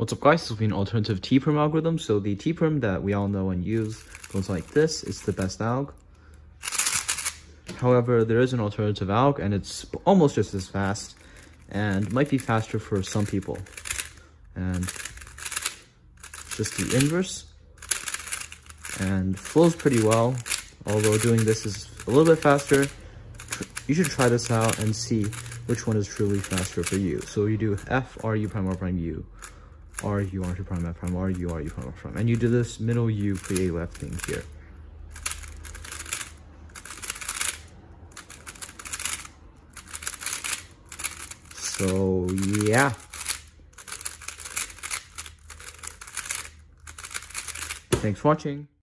What's up guys, this will be an alternative T-perm algorithm. So the T-perm that we all know and use goes like this. It's the best alg. However, there is an alternative alg and it's almost just as fast and might be faster for some people. And just the inverse and flows pretty well. Although doing this is a little bit faster, you should try this out and see which one is truly faster for you. So you do F, R, U prime, R prime, U. R, U, R, 2 prime, F prime, R, U, R, U prime, F prime. And you do this middle U create left thing here. So, yeah. Thanks for watching.